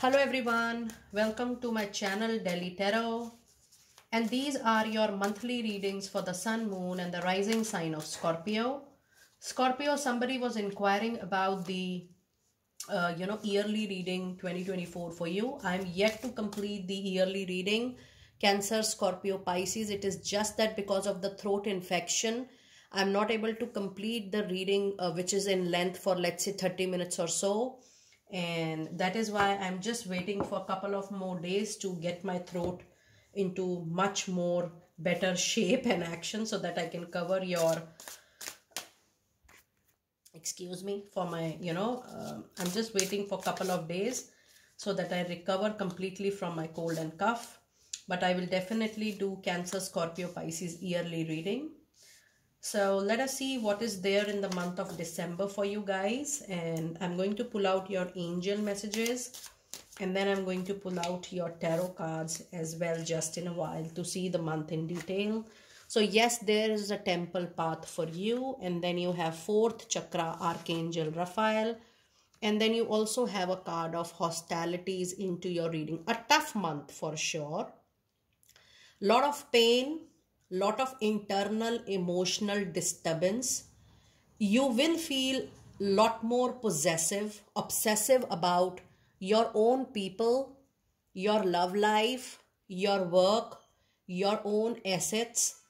Hello everyone, welcome to my channel Delhi Tarot. And these are your monthly readings for the sun, moon and the rising sign of Scorpio. Scorpio, somebody was inquiring about the uh, you know yearly reading 2024 for you. I'm yet to complete the yearly reading. Cancer, Scorpio, Pisces. It is just that because of the throat infection, I'm not able to complete the reading uh, which is in length for let's say 30 minutes or so and that is why I'm just waiting for a couple of more days to get my throat into much more better shape and action so that I can cover your excuse me for my you know uh, I'm just waiting for a couple of days so that I recover completely from my cold and cough. But I will definitely do Cancer Scorpio Pisces yearly reading so let us see what is there in the month of December for you guys. And I'm going to pull out your angel messages. And then I'm going to pull out your tarot cards as well just in a while to see the month in detail. So yes, there is a temple path for you. And then you have fourth chakra, Archangel Raphael. And then you also have a card of hostilities into your reading. A tough month for sure. Lot of pain, lot of internal emotional disturbance. You will feel lot more possessive obsessive about your own people your love life your work your own assets.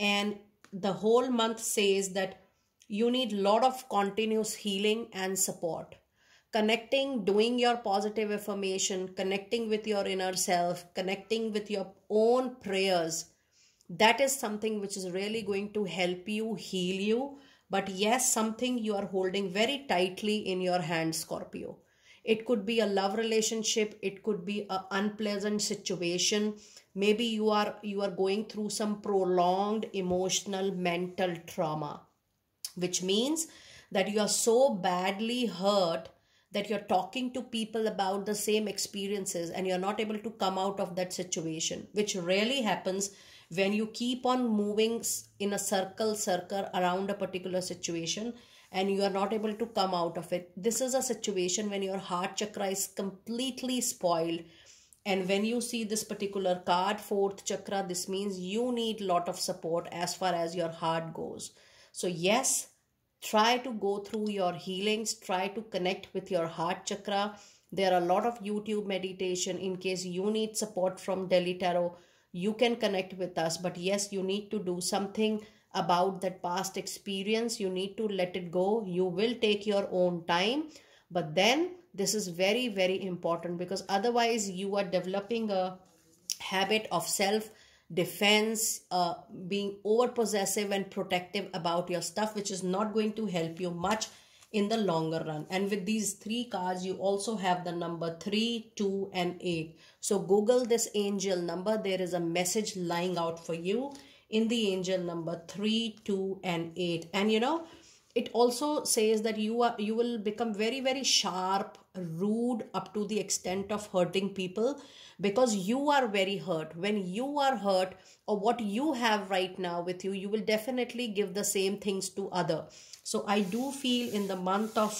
And the whole month says that you need lot of continuous healing and support. Connecting doing your positive affirmation connecting with your inner self connecting with your own prayers that is something which is really going to help you heal you. But yes something you are holding very tightly in your hand scorpio. It could be a love relationship. It could be an unpleasant situation. Maybe you are you are going through some prolonged emotional mental trauma which means that you are so badly hurt that you're talking to people about the same experiences and you're not able to come out of that situation which really happens when you keep on moving in a circle circle around a particular situation and you are not able to come out of it this is a situation when your heart chakra is completely spoiled. And when you see this particular card fourth chakra this means you need lot of support as far as your heart goes. So yes try to go through your healings try to connect with your heart chakra. There are a lot of youtube meditation in case you need support from delhi tarot you can connect with us but yes you need to do something about that past experience. You need to let it go. You will take your own time. But then this is very very important because otherwise you are developing a habit of self defense uh, being over possessive and protective about your stuff which is not going to help you much in the longer run. And with these three cards you also have the number 3 2 and 8 so google this angel number. There is a message lying out for you. In the angel number 3 2 and 8 and you know it also says that you are you will become very very sharp rude up to the extent of hurting people because you are very hurt when you are hurt or what you have right now with you you will definitely give the same things to other so I do feel in the month of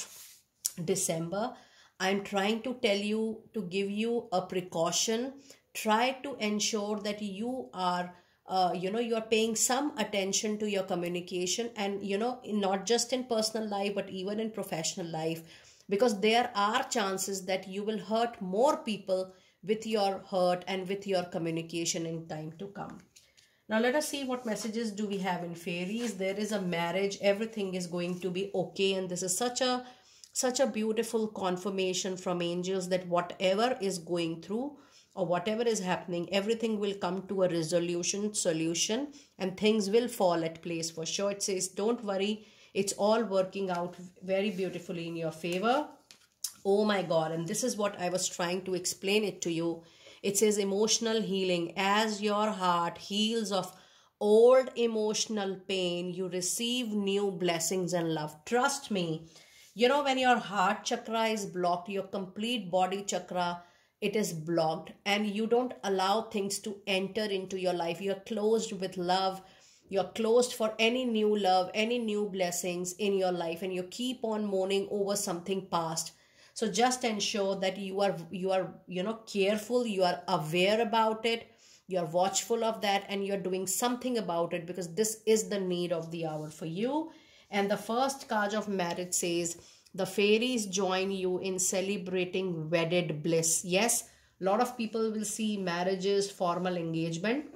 December, I'm trying to tell you to give you a precaution. Try to ensure that you are uh, you know you are paying some attention to your communication and you know not just in personal life but even in professional life because there are chances that you will hurt more people with your hurt and with your communication in time to come now let us see what messages do we have in fairies. There is a marriage. Everything is going to be okay. And this is such a such a beautiful confirmation from angels that whatever is going through or whatever is happening, everything will come to a resolution, solution, and things will fall at place for sure. It says, don't worry. It's all working out very beautifully in your favor. Oh my God. And this is what I was trying to explain it to you it says emotional healing. As your heart heals of old emotional pain, you receive new blessings and love. Trust me. You know, when your heart chakra is blocked, your complete body chakra, it is blocked and you don't allow things to enter into your life. You're closed with love. You're closed for any new love, any new blessings in your life, and you keep on mourning over something past so just ensure that you are you are you know careful you are aware about it you're watchful of that and you're doing something about it because this is the need of the hour for you and the first card of marriage says the fairies join you in celebrating wedded bliss. Yes a lot of people will see marriages formal engagement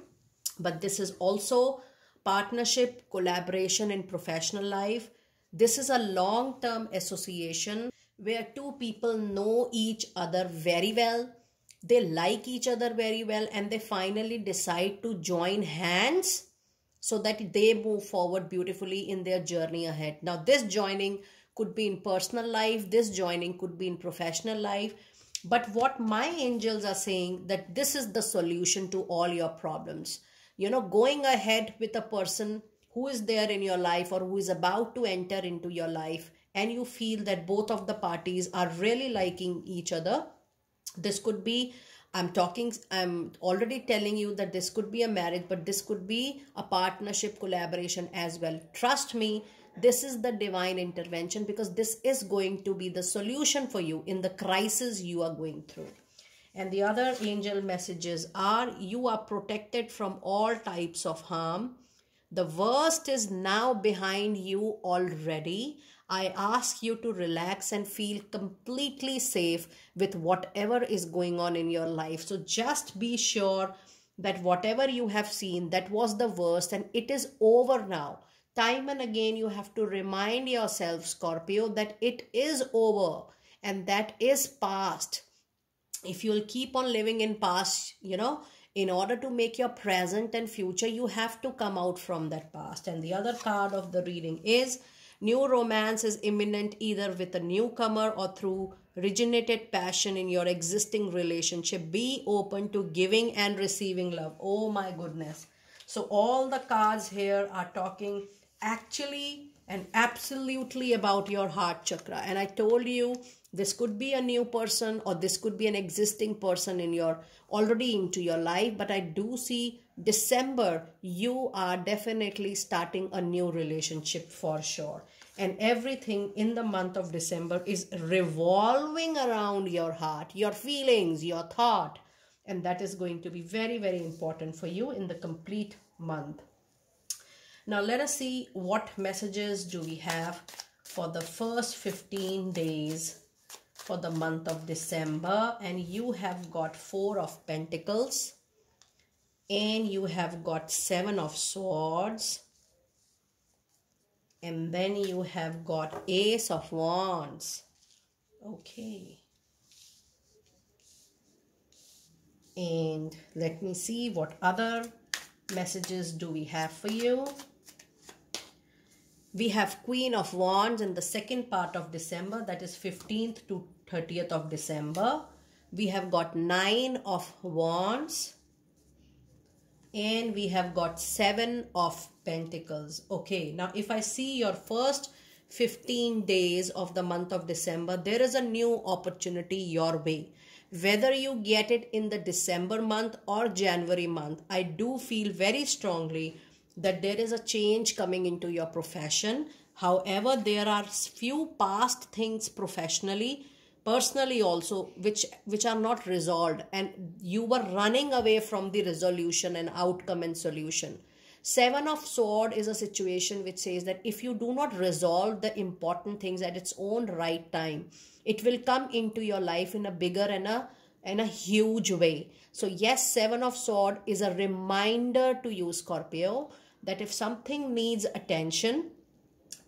but this is also partnership collaboration in professional life. This is a long term association where two people know each other very well. They like each other very well and they finally decide to join hands so that they move forward beautifully in their journey ahead. Now this joining could be in personal life this joining could be in professional life. But what my angels are saying that this is the solution to all your problems. You know going ahead with a person who is there in your life or who is about to enter into your life and you feel that both of the parties are really liking each other this could be i'm talking i'm already telling you that this could be a marriage but this could be a partnership collaboration as well. Trust me this is the divine intervention because this is going to be the solution for you in the crisis you are going through and the other angel messages are you are protected from all types of harm the worst is now behind you already I ask you to relax and feel completely safe with whatever is going on in your life. So just be sure that whatever you have seen, that was the worst and it is over now. Time and again, you have to remind yourself, Scorpio, that it is over and that is past. If you'll keep on living in past, you know, in order to make your present and future, you have to come out from that past. And the other card of the reading is New romance is imminent either with a newcomer or through originated passion in your existing relationship. Be open to giving and receiving love. Oh my goodness. So all the cards here are talking actually and absolutely about your heart chakra. And I told you this could be a new person or this could be an existing person in your already into your life. But I do see December, you are definitely starting a new relationship for sure and everything in the month of December is revolving around your heart, your feelings, your thought. And that is going to be very, very important for you in the complete month. Now let us see what messages do we have for the first 15 days for the month of December. And you have got four of pentacles. And you have got seven of swords. And then you have got ace of wands. Okay. And let me see what other messages do we have for you we have queen of wands in the second part of december that is 15th to 30th of december. We have got nine of wands. And we have got seven of pentacles. Okay now if i see your first 15 days of the month of december there is a new opportunity your way. Whether you get it in the december month or january month i do feel very strongly that there is a change coming into your profession. However there are few past things professionally personally also which which are not resolved. And you were running away from the resolution and outcome and solution. Seven of sword is a situation which says that if you do not resolve the important things at its own right time it will come into your life in a bigger and a in a huge way. So yes seven of sword is a reminder to you scorpio that if something needs attention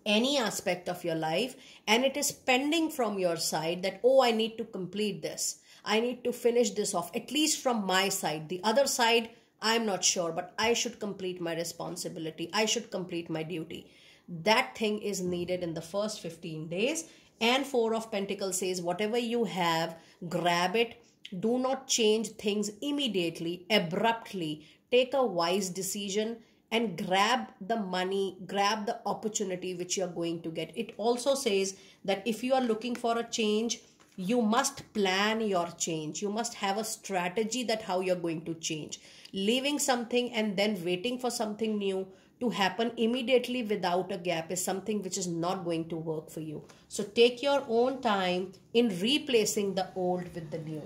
any aspect of your life and it is pending from your side that oh i need to complete this. I need to finish this off at least from my side. The other side i'm not sure but i should complete my responsibility. I should complete my duty. That thing is needed in the first 15 days. And four of pentacles says whatever you have grab it do not change things immediately abruptly take a wise decision and grab the money, grab the opportunity which you are going to get. It also says that if you are looking for a change, you must plan your change. You must have a strategy that how you're going to change. Leaving something and then waiting for something new to happen immediately without a gap is something which is not going to work for you. So take your own time in replacing the old with the new.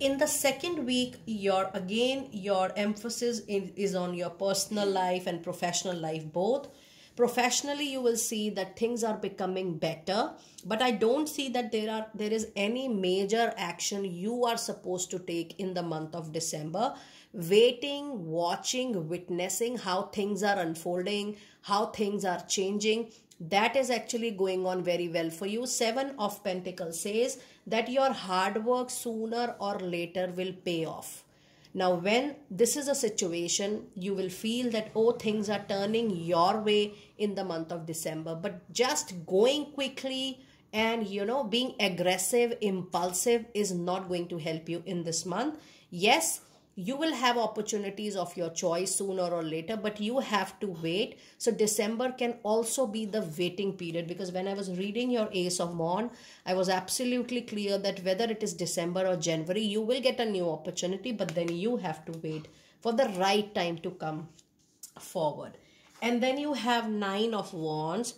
In the second week, your again your emphasis is on your personal life and professional life both. Professionally you will see that things are becoming better but i don't see that there are there is any major action you are supposed to take in the month of december. Waiting watching witnessing how things are unfolding how things are changing that is actually going on very well for you seven of pentacles says that your hard work sooner or later will pay off now, when this is a situation, you will feel that, oh, things are turning your way in the month of December. But just going quickly and, you know, being aggressive, impulsive is not going to help you in this month. Yes, you will have opportunities of your choice sooner or later but you have to wait. So december can also be the waiting period because when i was reading your ace of wand i was absolutely clear that whether it is december or january you will get a new opportunity but then you have to wait for the right time to come forward. And then you have nine of wands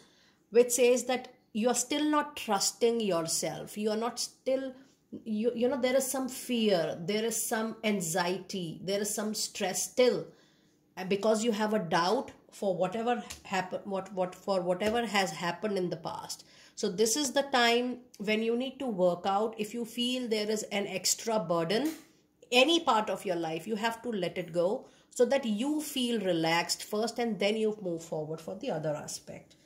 which says that you are still not trusting yourself. You are not still you, you know there is some fear there is some anxiety there is some stress still. Because you have a doubt for whatever happened what what for whatever has happened in the past. So this is the time when you need to work out. If you feel there is an extra burden any part of your life you have to let it go so that you feel relaxed first and then you move forward for the other aspect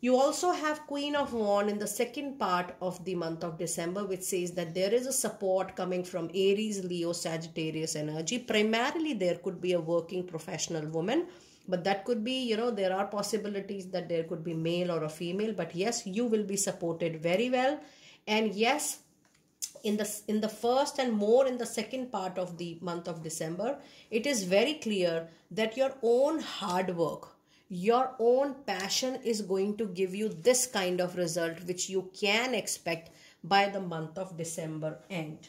you also have Queen of Wand in the second part of the month of December, which says that there is a support coming from Aries, Leo, Sagittarius energy. Primarily, there could be a working professional woman, but that could be, you know, there are possibilities that there could be male or a female. But yes, you will be supported very well. And yes, in the in the first and more in the second part of the month of December, it is very clear that your own hard work your own passion is going to give you this kind of result which you can expect by the month of December end.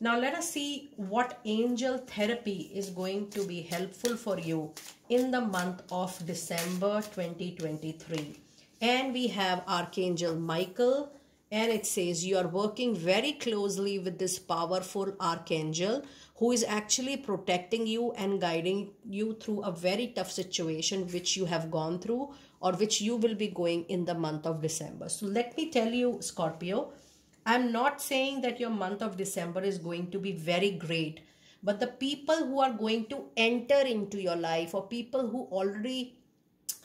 Now let us see what angel therapy is going to be helpful for you in the month of December 2023. And we have Archangel Michael and it says you are working very closely with this powerful archangel who is actually protecting you and guiding you through a very tough situation which you have gone through or which you will be going in the month of December. So let me tell you, Scorpio, I'm not saying that your month of December is going to be very great, but the people who are going to enter into your life or people who already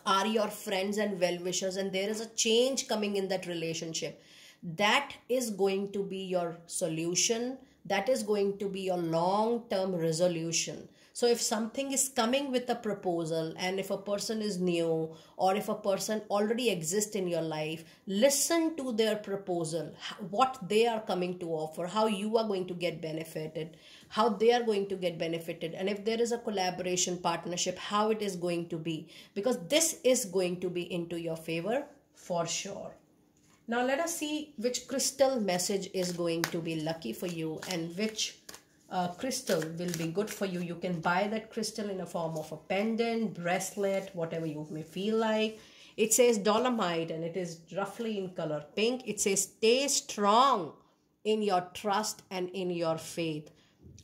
are your friends and well-wishers and there is a change coming in that relationship, that is going to be your solution that is going to be your long term resolution. So if something is coming with a proposal and if a person is new or if a person already exists in your life listen to their proposal what they are coming to offer how you are going to get benefited how they are going to get benefited and if there is a collaboration partnership how it is going to be. Because this is going to be into your favor for sure now let us see which crystal message is going to be lucky for you and which uh, crystal will be good for you. You can buy that crystal in a form of a pendant, bracelet, whatever you may feel like. It says dolomite and it is roughly in color pink. It says stay strong in your trust and in your faith.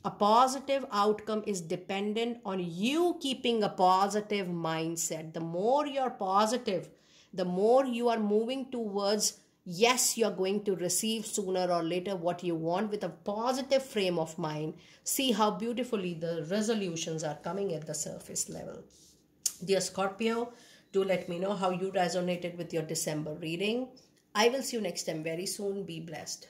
A positive outcome is dependent on you keeping a positive mindset. The more you're positive, the more you are moving towards yes, you're going to receive sooner or later what you want with a positive frame of mind. See how beautifully the resolutions are coming at the surface level. Dear Scorpio, do let me know how you resonated with your December reading. I will see you next time very soon. Be blessed.